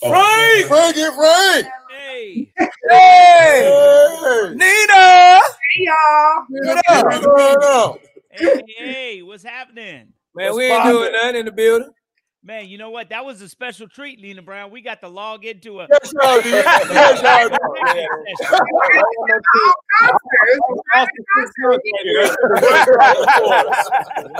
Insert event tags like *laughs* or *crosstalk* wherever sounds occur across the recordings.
Oh, Frank! Frank, get Frank! Hey, Hey! Nina! Hey, y'all. What up? What's going hey, hey, what's happening? Man, What's we ain't poppin'? doing nothing in the building. Man, you know what? That was a special treat, Nina Brown. We got to log into a Yes, y'all did. *laughs* Yes, y'all did.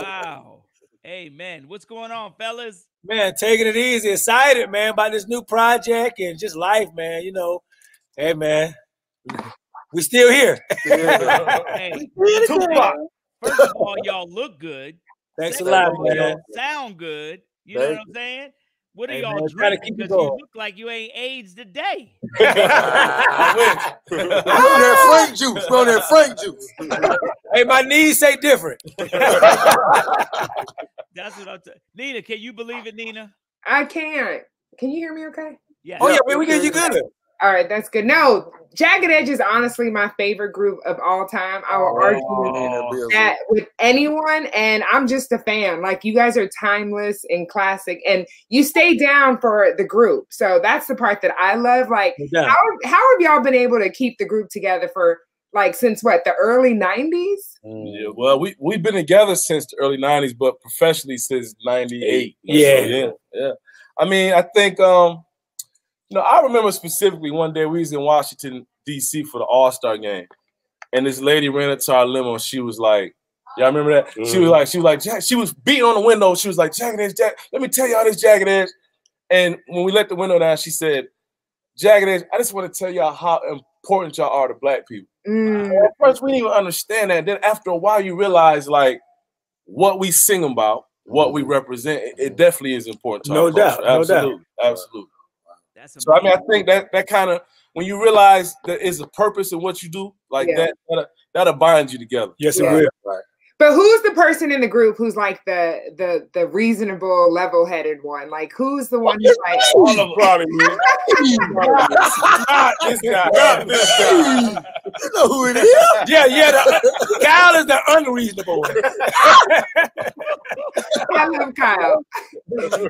wow. Hey, man, what's going on, fellas? Man, taking it easy, excited, man, about this new project and just life, man. You know, hey, man, we still here. Hey, *laughs* Tupac. first of all, y'all look good. Thanks a lot, of all, y'all man. sound good. You know what I'm saying? What are Hey, y'all man, to drinking? keep it Because you going. look like you ain't aged today. *laughs* We *laughs* on that Frank juice. We on that Frank juice. Hey, my knees say different. *laughs* That's what I'm saying. Nina, can you believe it, Nina? I can't. Can you hear me okay? Yeah. Oh, yeah, man, we get you good. All right, that's good. No, Jagged Edge is honestly my favorite group of all time. I will argue that with anyone, and I'm just a fan. Like you guys are timeless and classic, and you stay down for the group. So that's the part that I love. Like, No doubt. how how have y'all been able to keep the group together for like since what the early '90s? Yeah, well, we we've been together since the early '90s, but professionally since '98. Yeah. yeah, yeah. I mean, I think um, you know, I remember specifically one day we was in Washington D.C. for the All Star game, and this lady ran into our limo. and She was like, "Y'all remember that?" She was like, "She was like, Jack, she was beating on the window. She was like, Jagged Edge, Jack, let me tell y'all this Jagged Edge." And when we let the window down, she said, "Jagged Edge, I just want to tell y'all how important y'all are to Black people." Mm, At first, we didn't even understand that. Then after a while, you realize like what we sing about, what we represent. It, it definitely is important. To No our doubt, culture. no doubt. absolutely, absolutely. That's So I mean, I think that that kind of when you realize there is a purpose in what you do, like Yeah. that, that'll, that'll bind you together. Yes, Yeah. it will. But who's the person in the group who's like the the the reasonable, level-headed one? Like who's the one who's like *laughs* All of them. Probably me. Not this guy. Not this guy. You know who it is? Yeah, yeah. The, Kyle is the unreasonable one. *laughs* I love Kyle. oh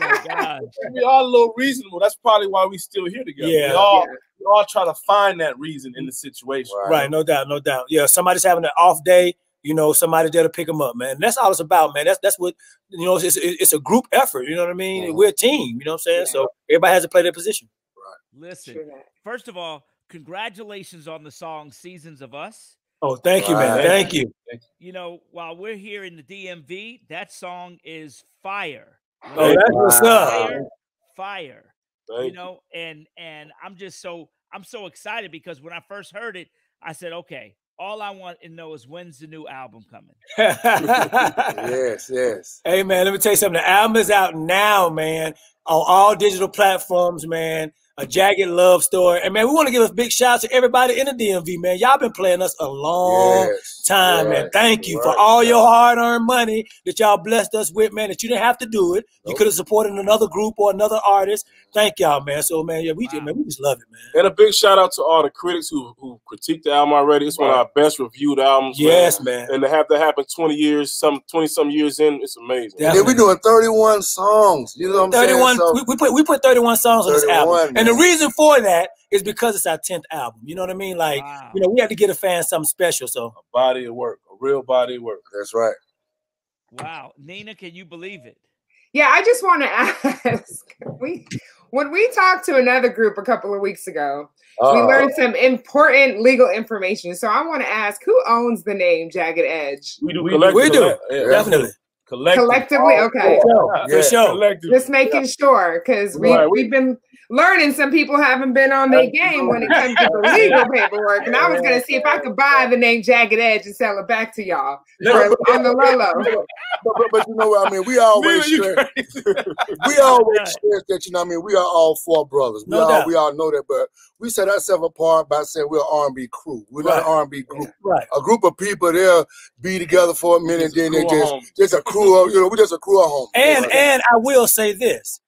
my gosh. We all a little reasonable. That's probably why we're still here together. Yeah. We all, Yeah. we all try to find that reason in the situation. Right, no doubt, no doubt. Yeah, somebody's having an off day. You know, somebody there to pick them up, man. That's all it's about, man. That's that's what you know. It's, it's a group effort. You know what I mean? We're a team. You know what I'm saying? Yeah. So everybody has to play their position. Right. Listen, True that. first of all, congratulations on the song Seasons of Us. Oh, thank you, man. Right. Thank you. You know, while we're here in the DMV, that song is fire. Oh, that's what's up. Fire, fire. Thank You know, and and I'm just so I'm so excited because when I first heard it, I said, okay, all I want to know is when's the new album coming? *laughs* Yes, yes. Hey man, let me tell you something. The album is out now, man, on all digital platforms, man. A jagged love story. And man, we want to give a big shout out to everybody in the DMV, man. Y'all been playing us a long Yes. time, man. Thank you for Right. all your hard-earned money that y'all blessed us with, man. That you didn't have to do it. You could have supported another group or another artist. Mm-hmm. Thank y'all, man. So man, yeah, we just Wow. man, we just love it, man. And a big shout out to all the critics who who critiqued the album already. It's one of our best reviewed albums. Yes, man. And to have that happen 20 years, some 20 some years in, it's amazing. Yeah. Yeah, we doing 31 songs. You know what I'm 31 saying? So, we, we put we put 31 songs on this 31, album. And the reason for that is because it's our 10th album. You know what I mean? Like, Wow. you know, we had to get a fan something special. So A body of work, a real body of work. that's right. Wow. Nina, can you believe it? Yeah, I just want to ask. *laughs* We when we talked to another group a couple of weeks ago, we Uh, learned some important legal information. So I want to ask, who owns the name Jagged Edge? We do We- we do. Yeah. definitely. Collective. Collectively, okay. For Yeah. sure. Collective. Just making sure, because we, Right, we- we've been learning some people haven't been on their game when it comes to the legal paperwork. And I was going to see if I could buy the name Jagged Edge and sell it back to y'all for, on the low low. But, but, but you know what I mean? We *laughs* always Nina, you stress, *laughs* we always stress that, you know what I mean? We are all four brothers. We, No all, doubt. we all know that, but we set ourselves apart by saying we're an R&B crew. We're not Right. an R&B group. Right. A group of people, they'll be together for a minute, Just a then they crew of just, homies. just a crew of, you know, we're just a crew of homies. And Right. and I will say this.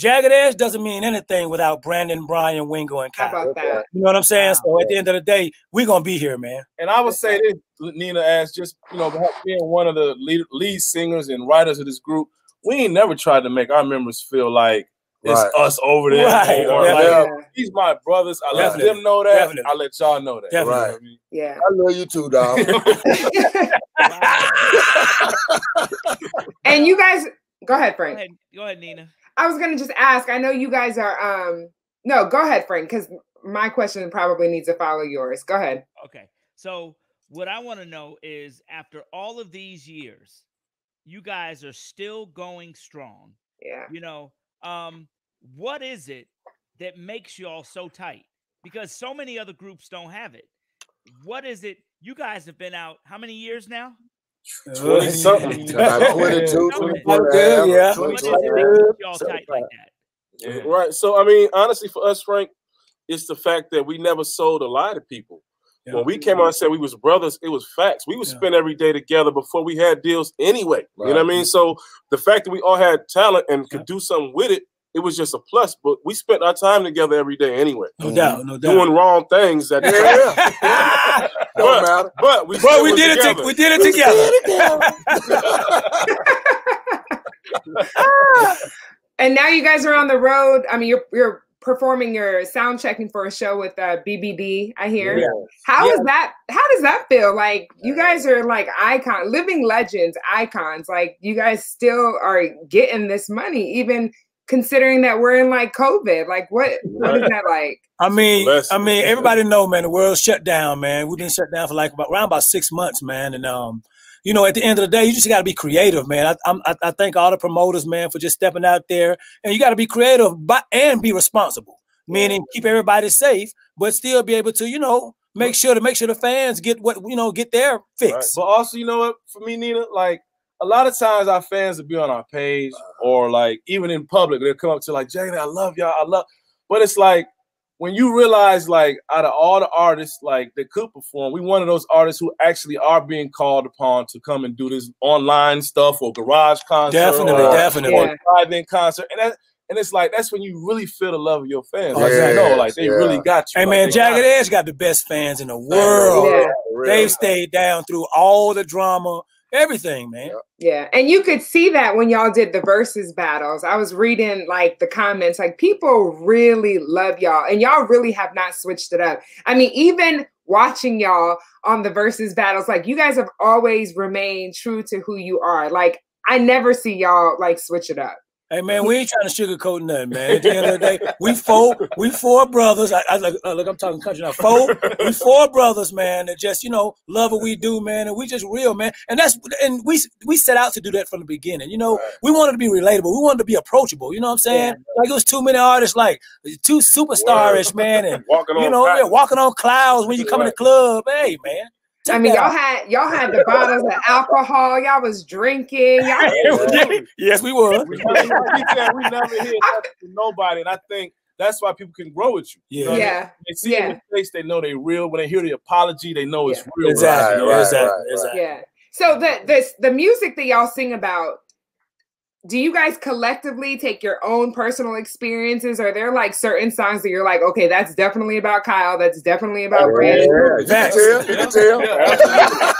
Jagged Edge doesn't mean anything without Brandon, Brian, Wingo, and How Kyle. about that? You know what I'm saying? So at the end of the day, we're gonna be here, man. And I would say this, Nina, as just you know, being one of the lead, lead singers and writers of this group, we ain't never tried to make our members feel like it's Right. us over there. Right. Or, Yeah. like, Yeah. These my brothers. I let Definitely. them know that. Definitely. I let y'all know that. Definitely. You know what I mean? Yeah. I love you too, dog. *laughs* *laughs* *laughs* and you guys, go ahead, Go Frank. ahead, go ahead, Nina. I was gonna just ask. I know you guys are. um No, go ahead, Frank, because my question probably needs to follow yours. Go ahead. Okay. So what I want to know is after all of these years, you guys are still going strong. Yeah. You know, um, what is it that makes you all so tight? Because so many other groups don't have it. What is it? You guys have been out how many years now? 20 something. *laughs* About *laughs* 22, Yeah, and a yeah. half, What is it 22 that and a half. makes y'all tight like that? Yeah. Right. So I mean, honestly, for us, Frank, it's the fact that we never sold a lie to people. Yeah. When we came out and said we was brothers, it was facts. We would Yeah. spend every day together before we had deals anyway. You know what I Right. mean? So the fact that we all had talent and could Yeah. do something with it, it was just a plus. But we spent our time together every day anyway, No doubt, no doubt. doing wrong things. That Yeah. *laughs* Don't but, matter. but we, Bro, still we was did it. together. To, we did it together. *laughs* *laughs* And now you guys are on the road. I mean, you're you're performing your sound checking for a show with uh, BBD. I hear. Yeah. How is Yeah. that? How does that feel? Like you guys are like icon, living legends, icons. Like you guys still are getting this money, even considering that we're in like COVID. Like what? What is that like? I mean, Bless I mean, everybody know, man. The world shut down, man. We've been shut down for like about around about six months, man. And um, you know, at the end of the day, you just got to be creative, man. I, I'm, I, I thank all the promoters, man, for just stepping out there, and you got to be creative, but and be responsible. Meaning, keep everybody safe, but still be able to, you know, make sure to make sure the fans get what you know get their Right. fix. But also, you know what? For me, Nina, like a lot of times our fans will be on our page or like even in public, they'll come up to like, Jada, I love y'all. I love, but it's like when you realize like out of all the artists like that could perform, we one of those artists who actually are being called upon to come and do this online stuff or garage concert Definitely, or, definitely. Yeah. or drive-in concert. And that and it's like that's when you really feel the love of your fans. Oh, like you know, like they yeah. really got you. Hey, Like, man, they Jagged got. Edge got the best fans in the world. Yeah. They've stayed down through all the drama, everything, man. Yeah, and you could see that when y'all did the versus battles. I was reading like the comments, like people really love y'all, and y'all really have not switched it up. I mean, even watching y'all on the versus battles, like you guys have always remained true to who you are. Like I never see y'all like switch it up. Hey man, we ain't trying to sugarcoat nothing, man. At the end of the day, we four, we four brothers. I, I look, uh, look, I'm talking country now. Four, we four brothers, man. That just you know love what we do, man, and we just real, man. And that's and we we set out to do that from the beginning. You know, we wanted to be relatable. We wanted to be approachable. You know what I'm saying? Like it was too many artists, like too superstarish, man, and *laughs* walking you know, yeah, walking on clouds when you come in the club. Hey, man. I mean, y'all had y'all had the bottles of alcohol. Y'all was drinking. Y'all, *laughs* yes, we were. we never, we said we never hear nothing from nobody, and I think that's why people can grow with you. You know what I mean? yeah, They see Yeah. in the face, they know they real. When they hear the apology, they know it's real. Exactly. Right, right, exactly. right, right. exactly. yeah. So the this the music that y'all sing about. Do you guys collectively take your own personal experiences? Are there like certain songs that you're like, okay, that's definitely about Kyle. That's definitely about Brandon. Yeah, you can tell. You can tell. Yeah.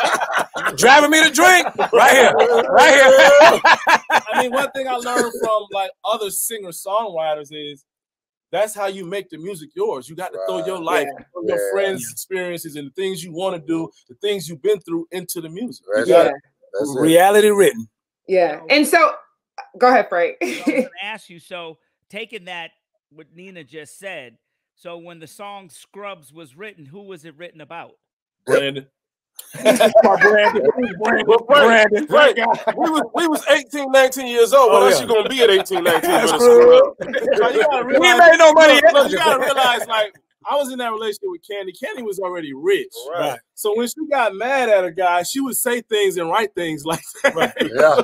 *laughs* Driving me to drink right here, right here. I mean, one thing I learned from like other singer songwriters is that's how you make the music yours. You got to throw your life, Yeah. throw your Yeah. friends' experiences, and the things you want to do, the things you've been through into the music. You gotta- Yeah, That's it. Reality written. yeah. And so, go ahead, Frank. So I was going *laughs* to ask you. So, taking that what Nina just said. So, when the song "Scrubs" was written, who was it written about? Brandon. *laughs* Brandon. But Brandon, Frank, we was we was 18, 19 years old. What Oh, else yeah. you gonna be at 18, 19? That's but a true. screw up? So you gotta We ain't made no money look, yet. look, you gotta realize, like, I was in that relationship with Kandi. Kandi was already rich. Right. So when she got mad at a guy, she would say things and write things like that. Right. *laughs* Yeah.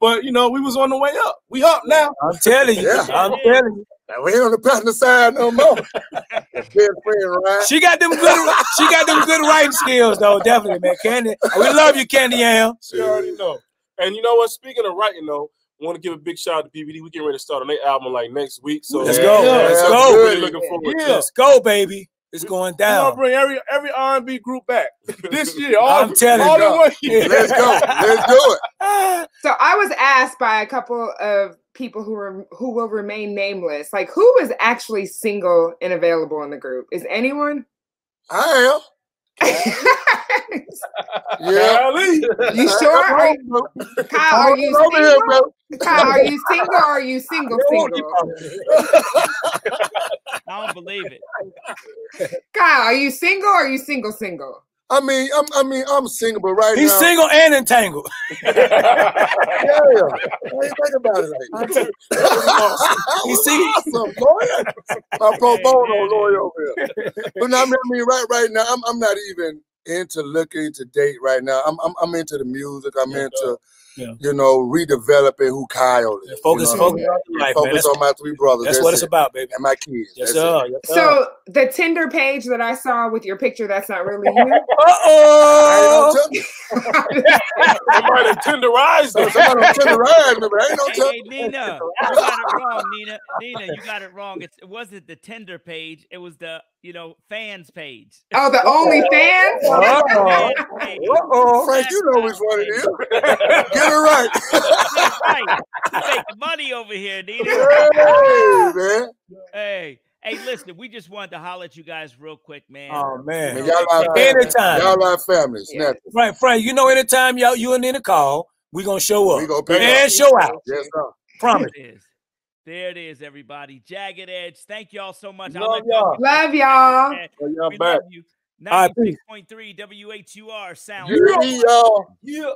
but you know, we was on the way up. We up now. I'm telling you. Yeah. I'm telling you. Now, we ain't on the passenger side no more. Best friend, right? She got them good. She got them good writing skills, though. Definitely, man. Kandi, we love you, Kandi Yam. She already know. And you know what? Speaking of writing, though, I want to give a big shout out to BBD. We getting ready to start on their album like next week. So Let's go. yeah, Let's go. Really looking forward to Let's go, baby. It's going We're down. gonna bring every every R and B group back *laughs* this year. All, I'm telling all you. in one year. Let's go. Let's do it. *laughs* So I was asked by a couple of people who are who will remain nameless, like who is actually single and available in the group? Is anyone? I am. Yeah. Golly. *laughs* sure? Are you, bro. Kyle, are you Come here, single? bro. Kyle, are you single or are you single single? I don't believe it. Kyle, are you single or are you single single? I mean, I'm, I mean, I'm single, but right now He's now, single and entangled. *laughs* yeah, I ain't think about it like *laughs* that. You see? awesome, boy. My pro bono lawyer over here. But now, I mean, I mean, right, right now, I'm, I'm not even into looking to date right now. I'm, I'm, I'm into the music. I'm Yeah. into, Yeah. you know, redeveloping who Kyle is. Focus, you know? focus on life. Focus on my three brothers. that's what it's about, baby. And my kids. Yes, sir. Yes, sir. So the Tinder page that I saw with your picture, that's not really you. *laughs* Uh-oh. Ain't no telling. *laughs* Somebody tenderized us. Somebody on Tinder ride me, but ain't no Hey, hey, Nina, you got it wrong, Nina. Nina, you got it wrong. It's, it wasn't the Tinder page. It was the you know fans page. Oh, the OnlyFans? *laughs* Uh-oh. Fans. Uh-oh. Frank, you know which one it is. *laughs* Get it right. That's right. You making money over here, Nina. hey, man. Hey, hey, listen, we just wanted to holler at you guys real quick, man. Oh Man, man. y'all our family. Anytime. Y'all our families. Yeah. Snap. Frank, Frank, you know anytime y'all you and Nina call, we gonna show up. We gonna pick and up. show out. Yes, sir. Promise. There it is. There it is, everybody. Jagged Edge. Thank y'all so much. Love let y'all Love y'all. get- Oh, y'all We back. love you. All right, peace. 96.3 WHUR sound. Yeah, y'all. Yeah.